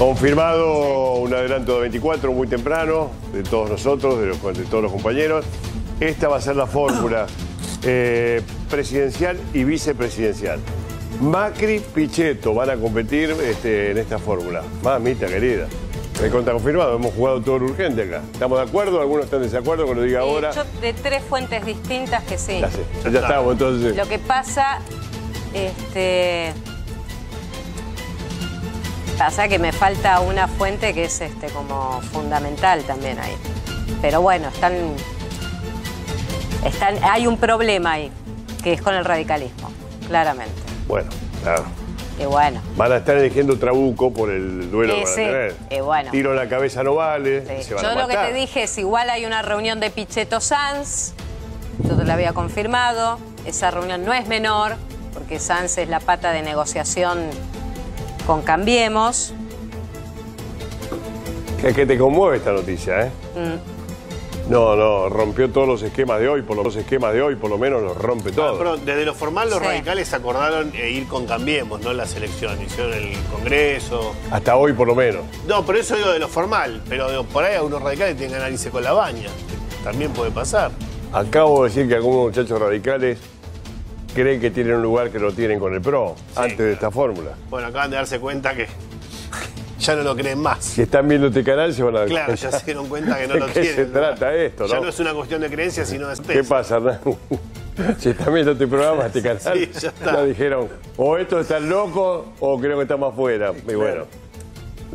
Confirmado un adelanto de 24 muy temprano, de todos nosotros, de, los- de todos los compañeros. Esta va a ser la fórmula eh, presidencial y vicepresidencial. Macri, Pichetto van a competir este, en esta fórmula. Mamita querida. Me conta confirmado, hemos jugado todo lo urgente acá. ¿Estamos de acuerdo? ¿Algunos están en desacuerdo con lo que diga ahora? Yo de tres fuentes distintas que sí. Ya sé, ya estamos entonces. Lo que pasa, este. Pasa que me falta una fuente que es este como fundamental también ahí. Pero bueno, están. Están, hay un problema ahí, que es con el radicalismo, claramente. Bueno, claro. Y bueno, Van a estar eligiendo Trabuco por el duelo que van a tener. eh, bueno. Tiro en la cabeza no vale, sí. se van yo a lo que te dije es igual hay una reunión de Pichetto Sanz, yo te lo había confirmado, esa reunión no es menor, porque Sanz es la pata de negociación con Cambiemos. Que, que te conmueve esta noticia, ¿eh? Mm. No, no, rompió todos los esquemas de hoy, por los esquemas de hoy por lo menos los rompe Ah, todos. pero desde lo formal los Sí. radicales acordaron eh, ir con Cambiemos, no las elecciones. Hicieron el Congreso. Hasta hoy por lo menos. No, pero eso digo de lo formal. Pero digo, por ahí algunos radicales tienen que con la baña. También puede pasar. Acabo de decir que algunos muchachos radicales creen que tienen un lugar que lo tienen con el PRO, antes de esta fórmula. Bueno, acaban de darse cuenta que ya no lo creen más. Si están viendo este canal se van a dar Claro, ya se dieron cuenta que no lo tienen. se trata esto, Ya ¿no? no es una cuestión de creencia, sino de ¿Qué pasa, Hernán? Si están viendo este programa, este canal, Sí, ya está. dijeron, o estos están locos o creo que están más fuera. Y bueno,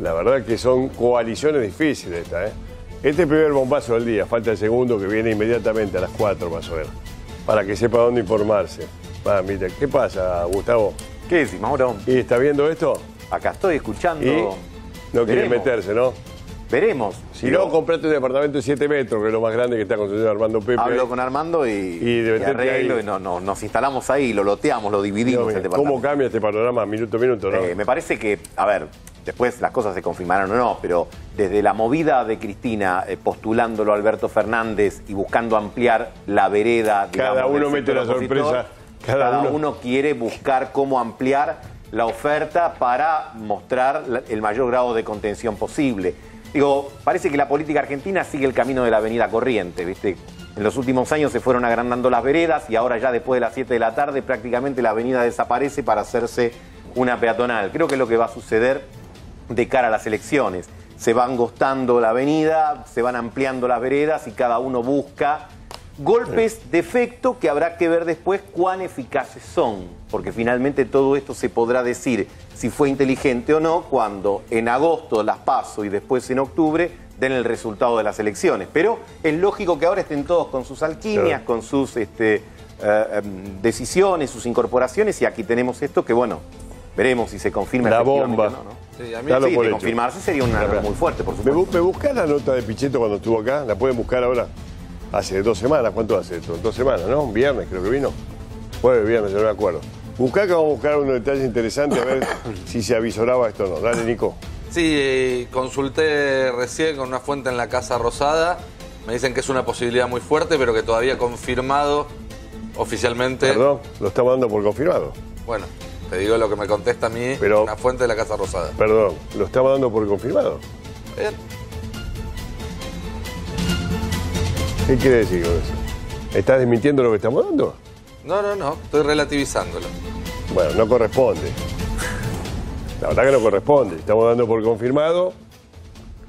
la verdad que son coaliciones difíciles estas, ¿eh? Este es el primer bombazo del día, falta el segundo que viene inmediatamente a las 4 más o menos, para que sepa dónde informarse. Mira, ¿qué pasa, Gustavo? ¿Qué decís, Mauro? ¿Y está viendo esto? Acá estoy escuchando. Y no quiere meterse, ¿no? Veremos. Si Digo, no, comprate un departamento de 7 metros, que es lo más grande que está construyendo Armando Pepe. Hablo con Armando y, Y de y arreglo ahí. y no, no, nos instalamos ahí, lo loteamos, lo dividimos Dios el departamento. ¿Cómo cambia este panorama minuto a minuto, no? Eh, me parece que, a ver, después las cosas se confirmaron o no, pero desde la movida de Cristina eh, postulándolo a Alberto Fernández y buscando ampliar la vereda. Cada digamos, del uno mete la opositor, sorpresa, cada Cada, uno- uno... quiere buscar cómo ampliar la oferta para mostrar el mayor grado de contención posible. Digo, parece que la política argentina sigue el camino de la avenida Corriente, ¿viste? En los últimos años se fueron agrandando las veredas y ahora ya después de las 7 de la tarde prácticamente la avenida desaparece para hacerse una peatonal. Creo que es lo que va a suceder de cara a las elecciones. Se va angostando la avenida, se van ampliando las veredas y cada uno busca golpes de efecto que habrá que ver después cuán eficaces son, porque finalmente todo esto se podrá decir si fue inteligente o no cuando en agosto las paso y después en octubre den el resultado de las elecciones. Pero es lógico que ahora estén todos con sus alquimias, con sus este, eh, em, decisiones, sus incorporaciones y aquí tenemos esto que bueno, veremos si se confirma La efectivamente bomba. o no, ¿no? Sí, a mí Sí, por de hecho. confirmarse sería una Espera, muy fuerte, por ¿Me, supuesto. bu- me buscás la nota de Pichetto cuando estuvo acá? ¿La pueden buscar ahora? Hace dos semanas, ¿cuánto hace esto? Dos semanas, ¿no? Un viernes creo que vino. Jueves, viernes, yo no me acuerdo. Buscá que vamos a buscar unos detalles interesantes a ver si se avisoraba esto o no. Dale, Nico. Sí, eh, consulté recién con una fuente en la Casa Rosada. Me dicen que es una posibilidad muy fuerte, pero que todavía confirmado oficialmente. Perdón, lo estamos dando por confirmado. Bueno, te digo lo que me contesta a mí Pero- una fuente de la Casa Rosada. Perdón, lo estamos dando por confirmado. Bien. ¿Qué quiere decir con eso? ¿Estás desmintiendo lo que estamos dando? No, no, no, estoy relativizándolo. Bueno, no corresponde. La verdad que no corresponde. Estamos dando por confirmado.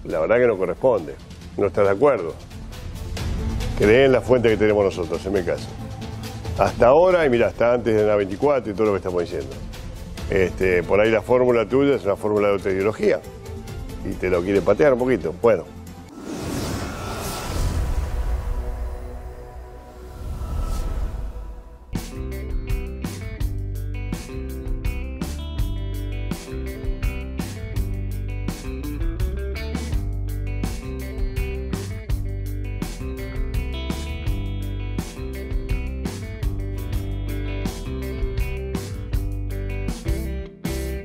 La verdad que no corresponde. ¿No estás de acuerdo? Cree en la fuente que tenemos nosotros, en mi caso. Hasta ahora, y mira, hasta antes de la 24 y todo lo que estamos diciendo. Este, por ahí la fórmula tuya es una fórmula de otra ideología. Y te lo quiere patear un poquito. Bueno,